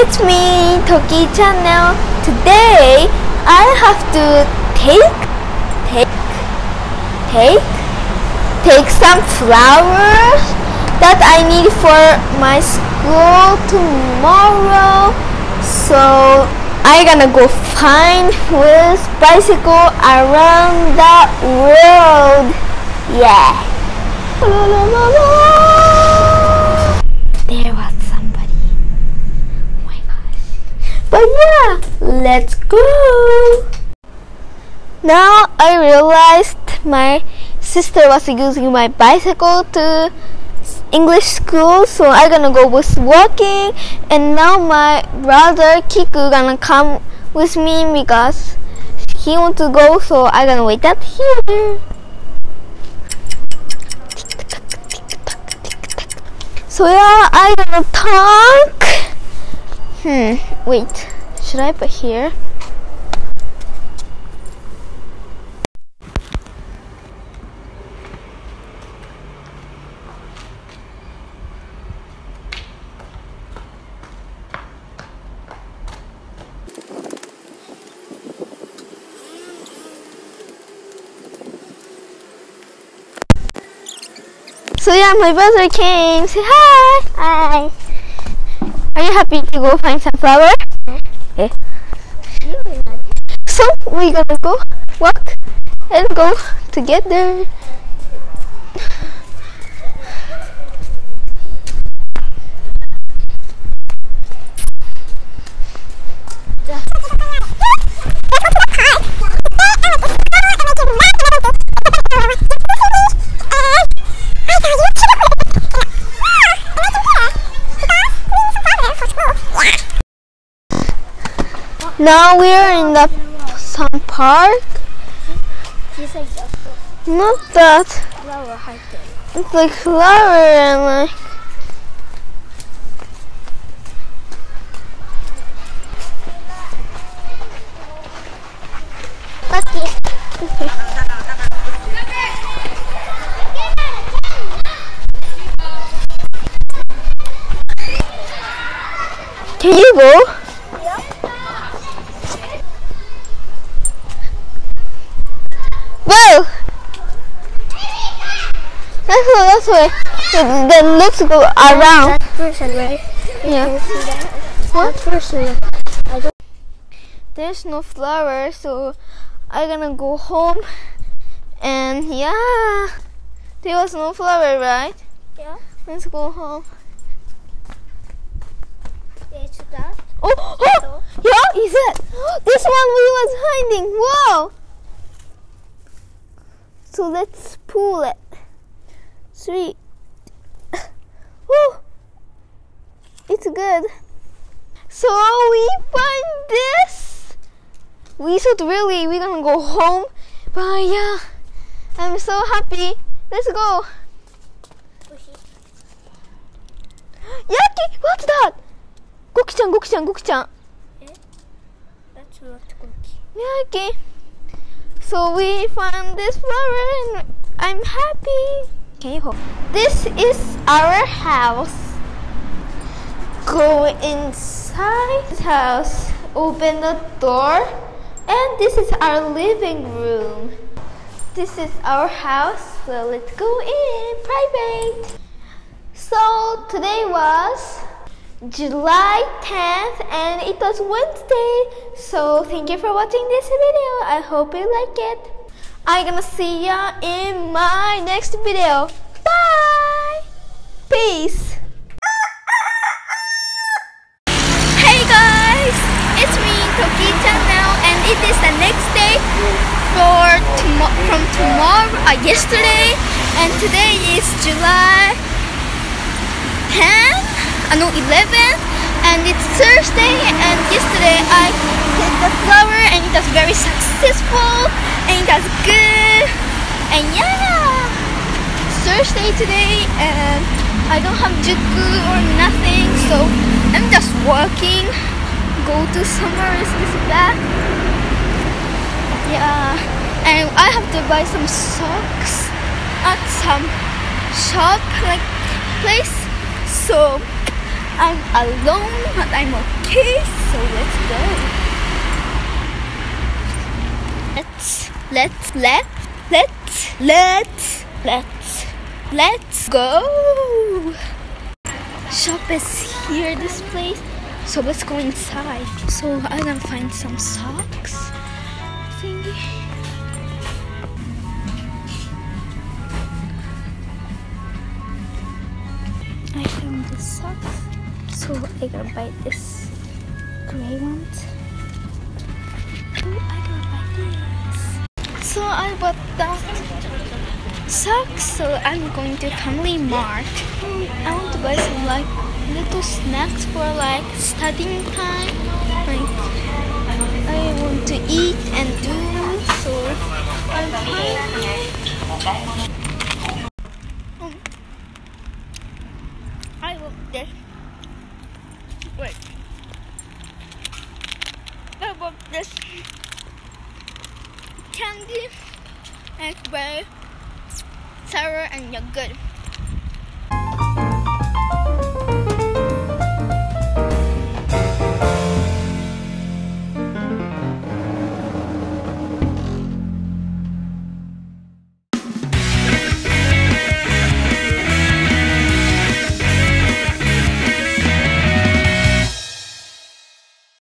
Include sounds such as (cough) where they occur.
it's me, Toki Channel. Today, I have to take, take, take, take some flowers that I need for my school tomorrow. So, I'm gonna go find with bicycle around the road. Yeah. There was somebody. Oh my gosh. But yeah, let's go. Now I realized my sister was using my bicycle to English school, so I'm gonna go with walking. And now my brother Kiku gonna come with me because he want to go, so I gonna wait up here. So yeah, I gonna talk. Hmm, wait. Should I put here? So yeah, my brother came. Say hi. Hi. Happy to go find some flower? Okay. Eh? So we're gonna go walk and go together. Now we are in the some park. Not that. It's like flower and like. Can you go? Go! Let's go this way. Then let's go around. That person, right? You Yeah. can see that. What? That person. I don't. There's no flower, so I'm gonna go home. And yeah, there was no flower, right? Yeah. Let's go home. It's that. Oh, oh, yeah, is it? (gasps) This one we was hiding. Wow. So let's pull it. Sweet. (laughs) Woo. It's good. So we find this. We should really we're gonna go home. But yeah, I'm so happy. Let's go. (gasps) Yaki, what's that? Goki-chan, Goki-chan, Goki-chan. Eh? That's not. Yeah, okay. So we found this flower and I'm happy. Can you hold? This is our house. Go inside this house. Open the door. And this is our living room. This is our house. So let's go in. Private. So today was July 10th and it was Wednesday. So thank you for watching this video. I hope you like it. I'm gonna see ya in my next video. Bye! Peace! Hey guys! It's me, Toki Channel, and it is the next day for tomo- from tomorrow, uh, yesterday, and today is July 10th, uh, no 11th, and it's Thursday. And yesterday I did the flower, and it was very successful, and it was good, and yeah, Thursday today, and I don't have juku or nothing, so I'm just working. Go to summer is this back. Yeah, and I have to buy some socks at some shop like place. So I'm alone, but I'm okay. So let's go. Let's let's let's let's let's let's let's go. Shop is here. This place. So let's go inside. So I can find some socks. Thingy. I found the socks. So I gotta buy this gray one. Oh, I gotta this. So I bought that socks. So I'm going to Family Mart. I want to buy some like little snacks for like studying time. Like I want to eat and do. So I'm fine. Um, I want this. Wait. I want this candy and you're yogurt.